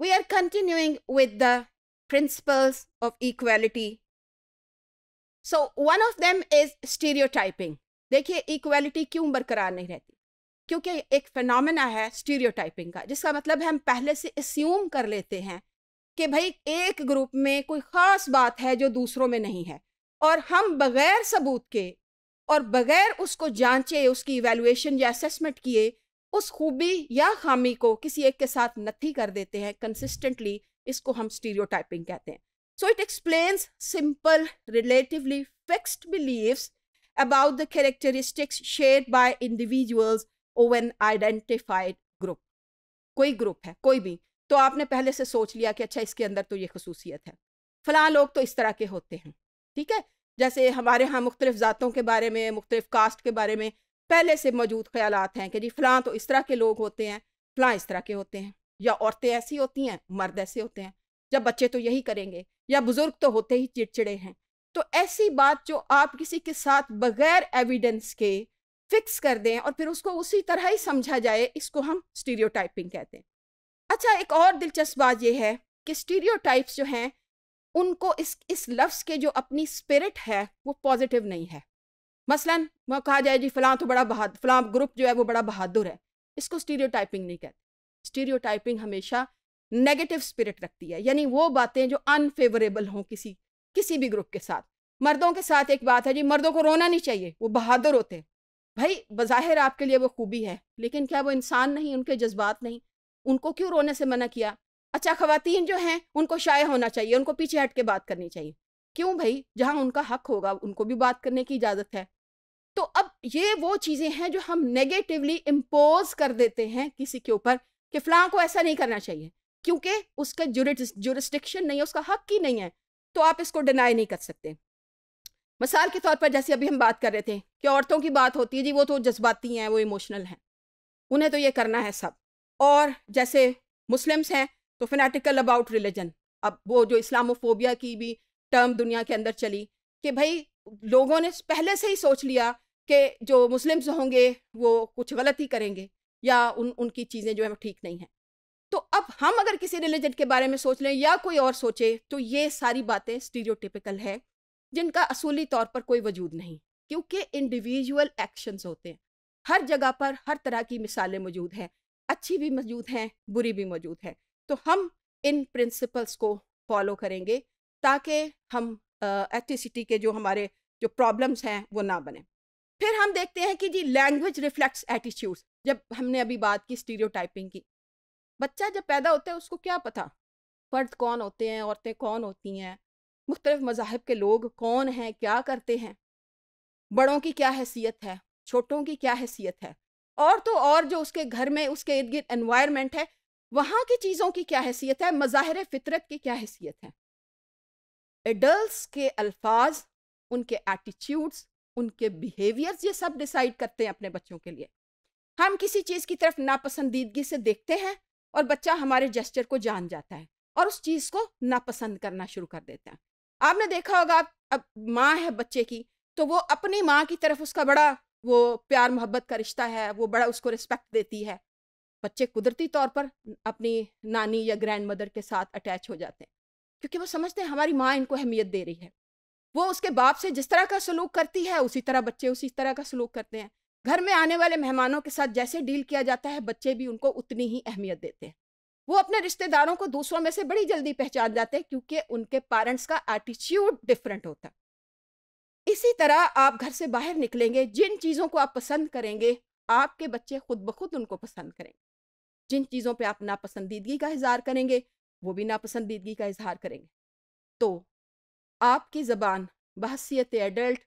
we are continuing with the principles of equality. So, one of them is stereotyping. देखिए equality क्यों बरकरार नहीं रहती क्योंकि एक फिनोमेना है स्टीरियोटाइपिंग का, जिसका मतलब है हम पहले से अस्यूम कर लेते हैं कि भाई एक ग्रुप में कोई ख़ास बात है जो दूसरों में नहीं है और हम बगैर सबूत के और बगैर उसको जांचे, उसकी इवेलुएशन या असेसमेंट किए उस खूबी या खामी को किसी एक के साथ नथी कर देते हैं कंसिस्टेंटली इसको हम स्टीरियोटाइपिंग कहते हैं। So it explains simple relatively fixed beliefs about the characteristics shared by individuals over an identified group. कोई ग्रुप है, कोई भी। तो आपने पहले से सोच लिया कि अच्छा इसके अंदर तो ये खसूसियत है। फलां लोग तो इस तरह के होते हैं, ठीक है? जैसे हमारे यहाँ मुख्तलिफ़ ज़ातों के बारे में, मुख्तलिफ़ कास्ट के बारे में पहले से मौजूद ख्याल हैं कि जी फ़लाँ तो इस तरह के लोग होते हैं, फ़लाँ इस तरह के होते हैं, या औरतें ऐसी होती हैं, मर्द ऐसे होते हैं, जब बच्चे तो यही करेंगे, या बुज़ुर्ग तो होते ही चिड़चिड़े हैं। तो ऐसी बात जो आप किसी के साथ बगैर एविडेंस के फिक्स कर दें और फिर उसको उसी तरह ही समझा जाए, इसको हम स्टीरियोटाइपिंग कहते हैं। अच्छा एक और दिलचस्प बात यह है कि स्टीरियोटाइप्स जो हैं, उनको इस इस लफ्ज़ के जो अपनी स्पिरिट है, वो पॉजिटिव नहीं है। मसलन वो कहा जाए जी, फ़लाँ तो बड़ा बहादुर फ़लाँ ग्रुप जो है वो बड़ा बहादुर है। इसको स्टीरियोटाइपिंग नहीं कहते। स्टीरियोटाइपिंग हमेशा नेगेटिव स्पिरिट रखती है। यानी वो बातें जो अनफेवरेबल हों किसी किसी भी ग्रुप के साथ। मर्दों के साथ एक बात है जी, मर्दों को रोना नहीं चाहिए, वो बहादुर होते हैं। भाई, बज़ाहिर आपके लिए वो खूबी है, लेकिन क्या वो इंसान नहीं, उनके जज्बात नहीं? उनको क्यों रोने से मना किया? अच्छा खातन जो हैं, उनको शाये होना चाहिए, उनको पीछे हट के बात करनी चाहिए। क्यों भाई? जहाँ उनका हक होगा, उनको भी बात करने की इजाज़त है। तो अब ये वो चीज़ें हैं जो हम नेगेटिवली इम्पोज कर देते हैं किसी के ऊपर कि फ़लाँ को ऐसा नहीं करना चाहिए, क्योंकि उसका जुरिस्टिक्शन नहीं है, उसका हक ही नहीं है तो आप इसको डिनाई नहीं कर सकते। मिसाल के तौर पर जैसे अभी हम बात कर रहे थे कि औरतों की बात होती है, जी वो तो जज्बाती हैं, वो इमोशनल हैं, उन्हें तो ये करना है सब। और जैसे मुस्लिम्स हैं तो फिनेटिकल अबाउट रिलीजन अब वो जो इस्लामोफोबिया की भी टर्म दुनिया के अंदर चली कि भाई लोगों ने पहले से ही सोच लिया कि जो मुस्लिम्स होंगे, वो कुछ गलत ही करेंगे या उन, उनकी चीज़ें जो है वो ठीक नहीं हैं। तो अब हम अगर किसी रिलीजन के बारे में सोच लें या कोई और सोचे तो ये सारी बातें स्टीरियोटिपिकल है, जिनका असूली तौर पर कोई वजूद नहीं, क्योंकि इंडिविजुअल एक्शंस होते हैं। हर जगह पर हर तरह की मिसालें मौजूद हैं, अच्छी भी मौजूद हैं, बुरी भी मौजूद है। तो हम इन प्रिंसिपल्स को फॉलो करेंगे, ताकि हम एथिसिटी के जो हमारे जो प्रॉब्लम्स हैं, वो ना बने। फिर हम देखते हैं कि जी लैंग्वेज रिफ्लेक्ट्स एटीट्यूड्स जब हमने अभी बात की स्टीरियोटाइपिंग की। बच्चा जब पैदा होता है, उसको क्या पता? फ़र्द कौन होते हैं, औरतें कौन होती हैं? मुख्तलिफ़ मज़ाहब के लोग कौन हैं, क्या करते हैं? बड़ों की क्या हैसियत है? छोटों की क्या हैसियत है? और तो और जो उसके घर में, उसके इर्द गिर्द एनवायरमेंट है, वहाँ की चीज़ों की क्या हैसियत है? मज़ाहिर फितरत की क्या हैसियत है? एडल्ट के अल्फाज, उनके एटीट्यूड्स उनके बिहेवियर्स ये सब डिसाइड करते हैं अपने बच्चों के लिए। हम किसी चीज़ की तरफ़ नापसंदीदगी से देखते हैं और बच्चा हमारे जेस्चर को जान जाता है और उस चीज़ को नापसंद करना शुरू कर देता है। आपने देखा होगा, अब माँ है बच्चे की तो वो अपनी माँ की तरफ़ उसका बड़ा वो प्यार मोहब्बत का रिश्ता है, वो बड़ा उसको रिस्पेक्ट देती है। बच्चे कुदरती तौर पर अपनी नानी या ग्रैंड मदर के साथ अटैच हो जाते हैं, क्योंकि वो समझते हैं हमारी माँ इनको अहमियत दे रही है। वो उसके बाप से जिस तरह का सलूक करती है, उसी तरह बच्चे उसी तरह का सलूक करते हैं। घर में आने वाले मेहमानों के साथ जैसे डील किया जाता है, बच्चे भी उनको उतनी ही अहमियत देते हैं। वो अपने रिश्तेदारों को दूसरों में से बड़ी जल्दी पहचान जाते हैं, क्योंकि उनके पेरेंट्स का एटीट्यूड डिफरेंट होता। है इसी तरह आप घर से बाहर निकलेंगे, जिन चीज़ों को आप पसंद करेंगे, आपके बच्चे खुद ब खुद उनको पसंद करेंगे। जिन चीज़ों पे आप नापसंदीदगी का इजहार करेंगे, वो भी नापसंदीदगी का इजहार करेंगे। तो आपकी ज़बान बहसीत एडल्ट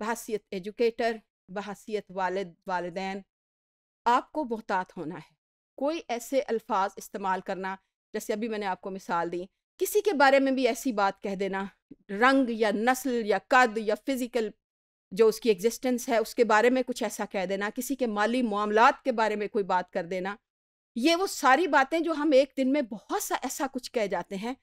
बहसीत एजुकेटर बहसीत वालद, वालदेन, आपको मोहतात होना है। कोई ऐसे अल्फाज इस्तेमाल करना, जैसे अभी मैंने आपको मिसाल दी, किसी के बारे में भी ऐसी बात कह देना, रंग या नस्ल या कद या फ़िज़िकल जो उसकी एग्जिस्टेंस है, उसके बारे में कुछ ऐसा कह देना, किसी के माली मामलात के बारे में कोई बात कर देना। ये वो सारी बातें जो हम एक दिन में बहुत सा ऐसा कुछ कह जाते हैं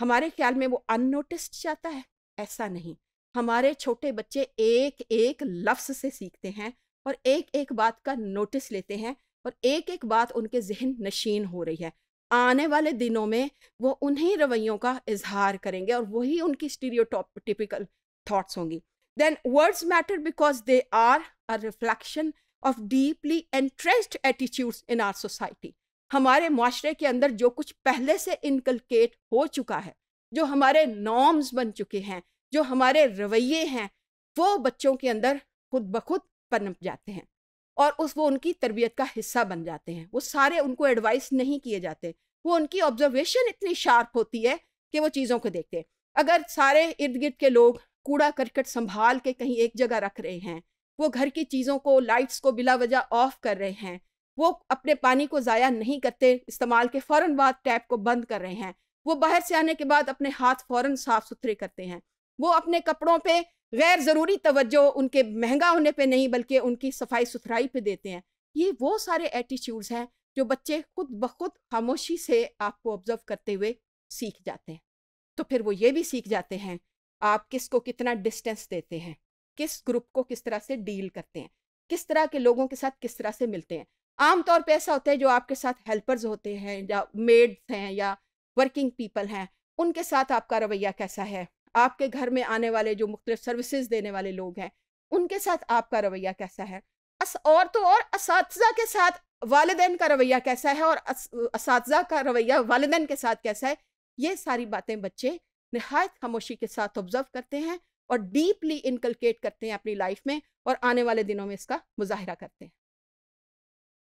हमारे ख्याल में वो अननोटिस्ड जाता है? ऐसा नहीं। हमारे छोटे बच्चे एक एक लफ्स से सीखते हैं और एक एक बात का नोटिस लेते हैं और एक एक बात उनके जहन नशीन हो रही है। आने वाले दिनों में वो उन्हीं रवैयों का इजहार करेंगे और वही उनकी स्टीरियोटिपिकल थॉट्स होंगी। Then words matter because they are a reflection of deeply entrenched attitudes in our society. हमारे माशरे के अंदर जो कुछ पहले से इनकलकेट हो चुका है, जो हमारे नॉर्म्स बन चुके हैं, जो हमारे रवैये हैं, वो बच्चों के अंदर खुद ब खुद पनप जाते हैं और उस, वो उनकी तरबियत का हिस्सा बन जाते हैं। वो सारे उनको एडवाइस नहीं किए जाते। वो उनकी ऑब्जर्वेशन इतनी शार्प होती है कि वो चीज़ों को देखते हैं। अगर सारे इर्द गिर्द के लोग कूड़ा करकट संभाल के कहीं एक जगह रख रहे हैं, वो घर की चीज़ों को लाइट्स को बिला वजह ऑफ़ कर रहे हैं वो अपने पानी को ज़ाया नहीं करते, इस्तेमाल के फ़ौर बाद टैप को बंद कर रहे हैं। वो बाहर से आने के बाद अपने हाथ फ़ौरन साफ़ सुथरे करते हैं। वो अपने कपड़ों पे गैर ज़रूरी तवज्जो, उनके महँगा होने पे नहीं, बल्कि उनकी सफ़ाई सुथराई पे देते हैं। ये वो सारे एटीट्यूड्स हैं, जो बच्चे खुद ब खुद खामोशी से आपको ऑब्ज़र्व करते हुए सीख जाते हैं। तो फिर वो ये भी सीख जाते हैं, आप किसको कितना डिस्टेंस देते हैं? किस ग्रुप को किस तरह से डील करते हैं? किस तरह के लोगों के साथ किस तरह से मिलते हैं? आमतौर पे ऐसा होता है जो आपके साथ हेल्पर्स होते हैं या मेड्स हैं या वर्किंग पीपल हैं, उनके साथ आपका रवैया कैसा है? आपके घर में आने वाले जो मुख्तलिफ़ सर्विसेज़ देने वाले लोग हैं, उनके साथ आपका रवैया कैसा है? अस, और तो और इस के साथ वालदेन का रवैया कैसा है और इस का रवैया वालदेन के साथ कैसा है? ये सारी बातें बच्चे नहायत खामोशी के साथ ऑब्ज़र्व करते हैं और डीपली इनकलकेट करते हैं अपनी लाइफ में और आने वाले दिनों में इसका मुजाहरा करते हैं।